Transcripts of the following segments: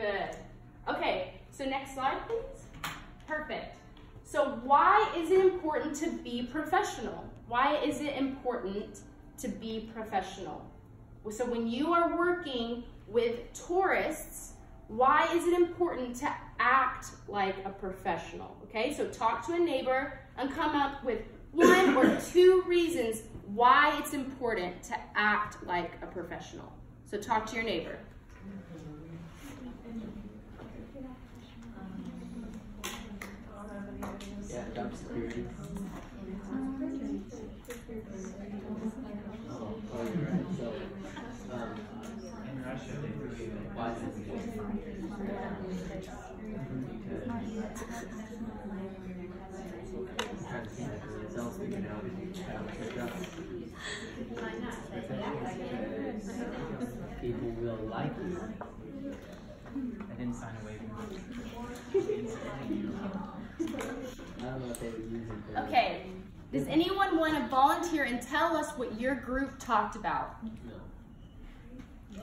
Good. Okay, so next slide, please. Perfect. So why is it important to be professional? Why is it important to be professional? So when you are working with tourists, why is it important to act like a professional? Okay, so talk to a neighbor and come up with one or two reasons why it's important to act like a professional. So talk to your neighbor. Yeah, job security. Oh, you're right. So, um, you a. People will like you. I didn't sign a waiver. I don't know if they would use it. but- Okay, does anyone want to volunteer and tell us what your group talked about? No.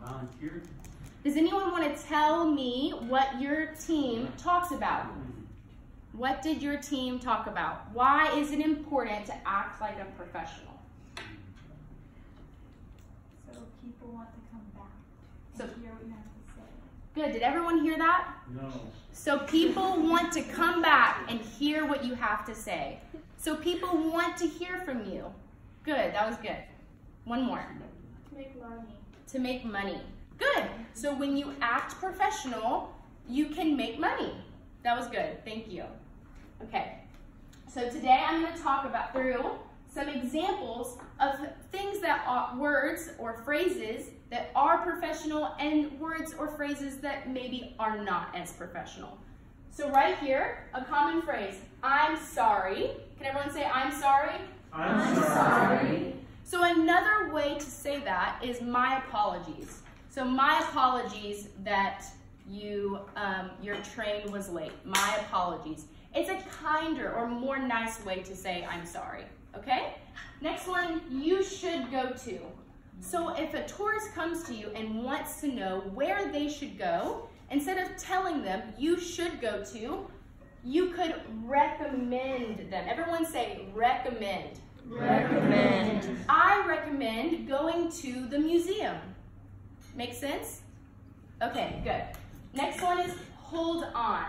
Volunteer? Does anyone want to tell me what your team talks about? What did your team talk about? Why is it important to act like a professional? So people want to come back So- hear what you have to say. Good, did everyone hear that? No. So people want to come back and hear what you have to say. So people want to hear from you. Good, that was good. One more. To make money. To make money. Good. So when you act professional, you can make money. That was good. Thank you. Okay. So today I'm going to talk about through some examples of words or phrases that are professional and words or phrases that maybe are not as professional. So right here, a common phrase, I'm sorry. Can everyone say I'm sorry? I'm sorry. So another way to say that is my apologies. So my apologies that you um, your train was late. My apologies. It's a kinder or more nice way to say I'm sorry. Okay. Next one, you should go to. So if a tourist comes to you and wants to know where they should go, instead of telling them you should go to, you could recommend them. Everyone say recommend. Recommend. I recommend going to the museum. Make sense? Okay, good. Next one is hold on.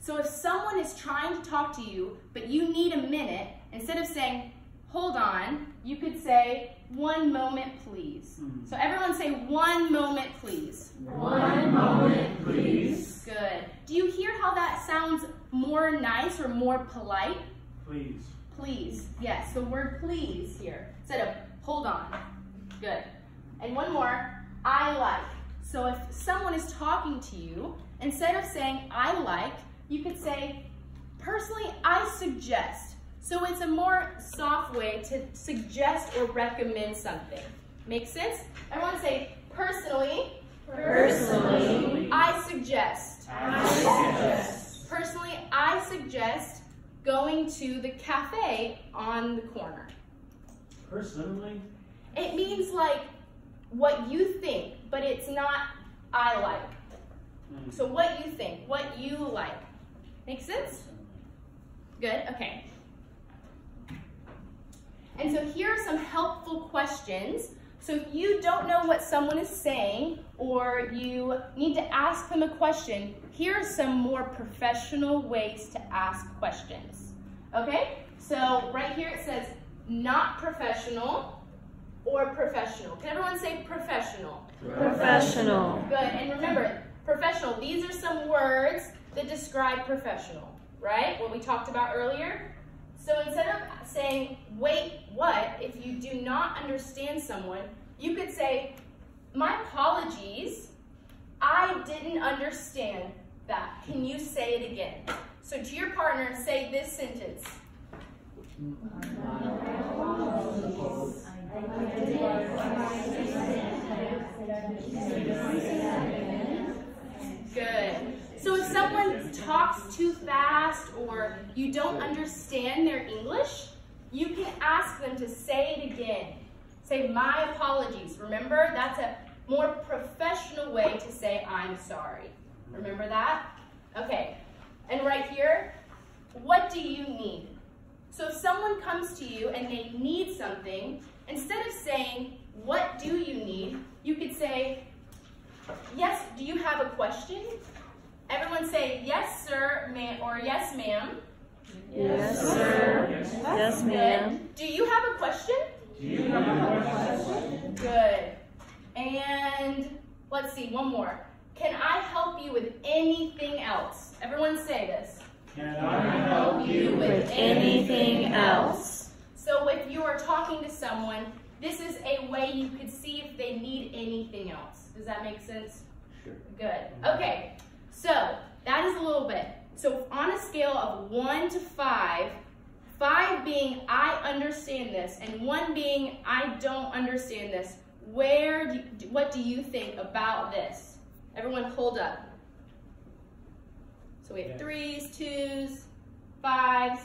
So if someone is trying to talk to you, but you need a minute, instead of saying, hold on, you could say, one moment, please. Hmm. So everyone say, one moment, please. One moment, please. Good. Do you hear how that sounds more nice or more polite? Please. Please. Yes, the word please here instead of hold on. Good. And one more, I like. So if someone is talking to you, instead of saying I like, you could say, personally, I suggest. So it's a more soft way to suggest or recommend something. Make sense? Everyone say, personally, Personally, I suggest. I suggest. Personally, I suggest going to the cafe on the corner. Personally? It means like what you think, but it's not I like. Hmm. So what you think, what you like. Make sense? Good, okay. And so here are some helpful questions. So if you don't know what someone is saying or you need to ask them a question, here are some more professional ways to ask questions. Okay? So right here it says not professional or professional. Can everyone say professional? Professional. Good. And remember, professional, these are some words that describe professional, right? What we talked about earlier. So instead of saying, wait, what, if you do not understand someone, you could say, my apologies, I didn't understand that. Can you say it again? So to your partner, say this sentence. Good. So if someone talks too fast or you don't understand their English, you can ask them to say it again. Say, my apologies. Remember, that's a more professional way to say I'm sorry. Remember that? Okay. And right here, what do you need? So if someone comes to you and they need something, instead of saying, what do you need? You could say, yes, do you have a question? Everyone say, yes, sir, ma'am, or yes, ma'am. Yes, sir. Yes, ma'am. Do you have a question? Do you have a question? Good. And let's see, one more. Can I help you with anything else? Everyone say this. Can I help you With anything else. So if you are talking to someone, this is a way you could see if they need anything else. Does that make sense? Sure. Good. Okay, so that is a little bit. So on a scale of one to five, five being I understand this, and one being I don't understand this, where, do, what do you think about this? Everyone hold up. So we have threes, twos, fives.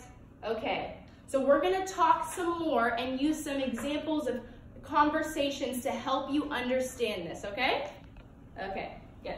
Okay, so we're gonna talk some more and use some examples of conversations to help you understand this, okay? Okay, good.